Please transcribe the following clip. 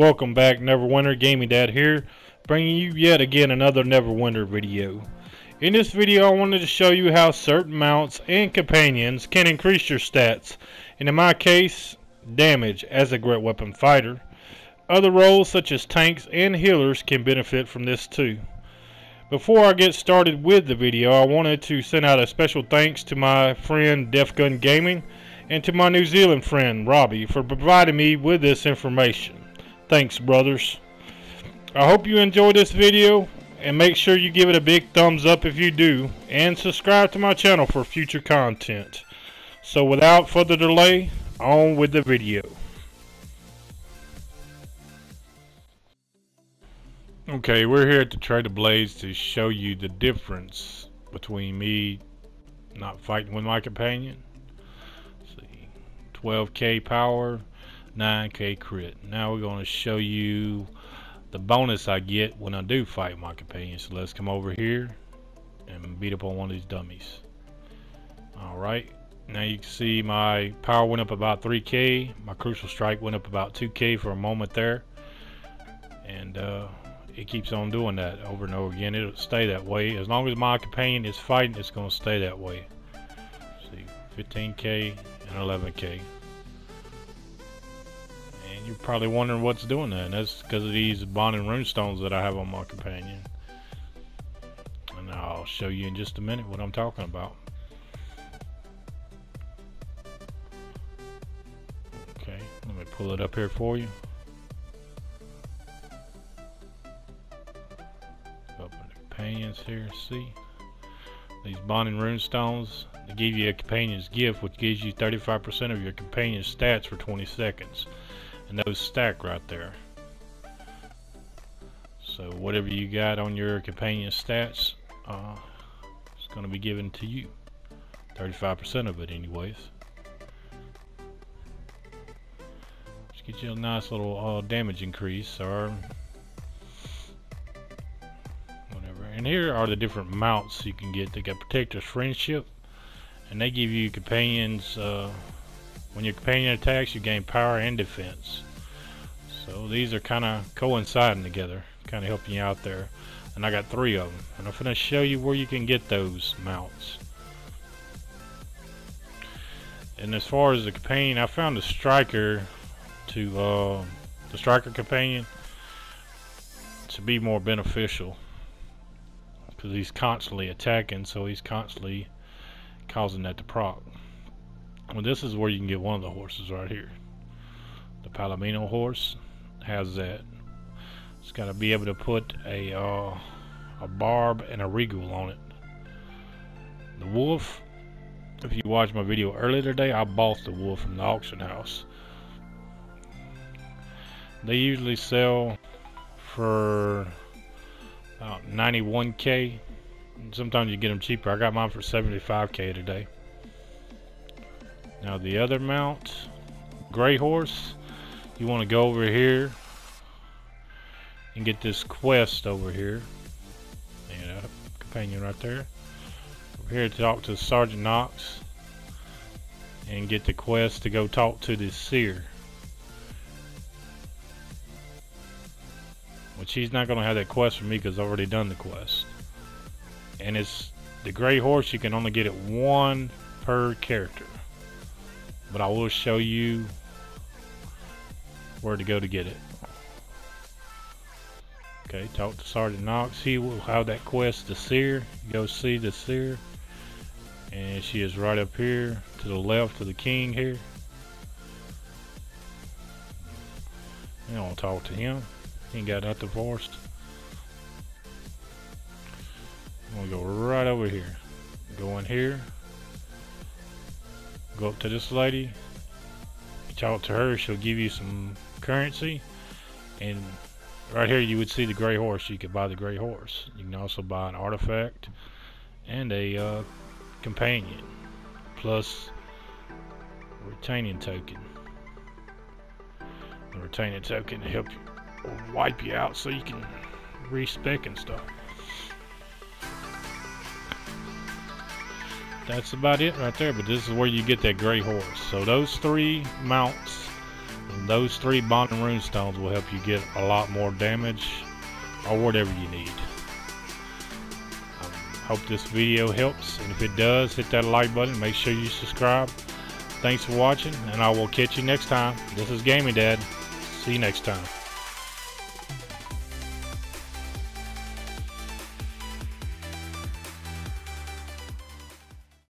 Welcome back, Neverwinter Gaming Dad here, bringing you yet again another Neverwinter video. In this video, I wanted to show you how certain mounts and companions can increase your stats, and in my case, damage as a great weapon fighter. Other roles such as tanks and healers can benefit from this too. Before I get started with the video, I wanted to send out a special thanks to my friend Deathgun Gaming and to my New Zealand friend Robbie for providing me with this information. Thanks, brothers. I hope you enjoyed this video and make sure you give it a big thumbs up if you do and subscribe to my channel for future content. So without further delay, on with the video. Okay, we're here at the Trade of Blades to show you the difference between me not fighting with my companion. Let's see, 12k power, 9k crit. Now we're going to show you the bonus I get when I do fight my companion. So let's come over here and beat up on one of these dummies. Alright, now you can see my power went up about 3k. My crucial strike went up about 2k for a moment there. And uh, it keeps on doing that over and over again. It'll stay that way. As long as my companion is fighting, it's going to stay that way. See, 15k and 11k. You're probably wondering what's doing that. And that's because of these bonding runestones that I have on my companion. And I'll show you in just a minute what I'm talking about. Okay, let me pull it up here for you. Open the companions here. See? These bonding runestones, they give you a companion's gift, which gives you 35% of your companion's stats for 20 seconds. And those stack right there. So whatever you got on your companion stats, uh, it's going to be given to you. 35% of it anyways. Just get you a nice little uh, damage increase or whatever. And here are the different mounts you can get. They got Protector's Friendship, and they give you companions. Uh, when your companion attacks, you gain power and defense. So these are kind of coinciding together, kind of helping you out there. And I got three of them, and I'm going to show you where you can get those mounts. And as far as the companion, I found a striker to uh, the striker companion to be more beneficial because he's constantly attacking so he's constantly causing that to proc well this is where you can get one of the horses right here the Palomino horse has that it's got to be able to put a uh, a barb and a regal on it the wolf if you watched my video earlier today I bought the wolf from the auction house they usually sell for about 91k. Sometimes you get them cheaper. I got mine for 75k today. Now the other mount, Gray Horse, you want to go over here and get this quest over here. And a companion right there. Over here to talk to Sergeant Knox and get the quest to go talk to this seer. Which he's not going to have that quest for me because I've already done the quest. And it's the gray horse, you can only get it one per character. But I will show you where to go to get it. Okay, talk to Sergeant Knox. He will have that quest, the Seer. Go see the Seer. And she is right up here to the left of the king here. And I'll talk to him. He ain't got nothing for us. I'm gonna go right over here. Go in here. Go up to this lady. Talk to her, she'll give you some currency. And right here you would see the gray horse. You could buy the gray horse. You can also buy an artifact and a uh, companion. Plus retraining token. The retraining token to help you wipe you out so you can respec and stuff. That's about it right there, but this is where you get that gray horse. So those three mounts, those three bonding rune stones will help you get a lot more damage or whatever you need. Um, hope this video helps, and if it does, hit that like button. Make sure you subscribe. Thanks for watching, and I will catch you next time. This is Gaming Dad. See you next time.